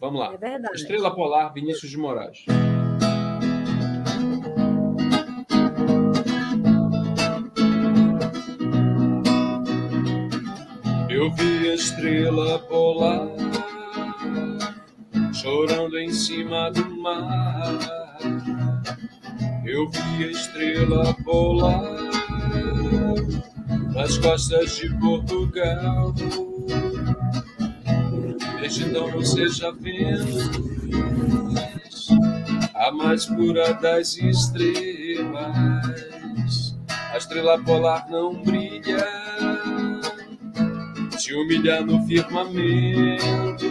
Vamos lá. É verdade. Estrela Polar, Vinícius de Moraes. Eu vi a estrela polar chorando em cima do mar. Eu vi a estrela polar nas costas de Portugal. Então você já vendo a mais pura das estrelas. A estrela polar não brilha, se humilha no firmamento.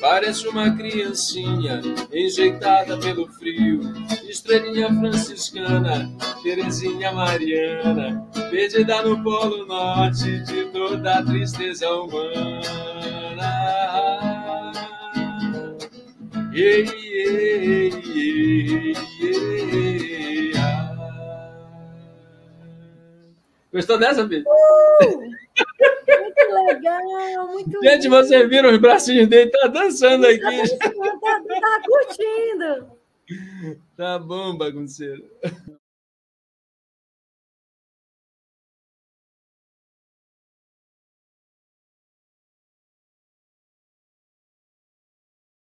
Parece uma criancinha enjeitada pelo frio, estrelinha franciscana, Terezinha Mariana, perdida no polo norte de toda a tristeza humana. Ei, ei, ei, ei. Gostou dessa, Bia? Muito legal, muito Gente, vocês viram os bracinhos dele? Tá dançando aqui. Tá, tá curtindo. Tá bom, bagunceiro.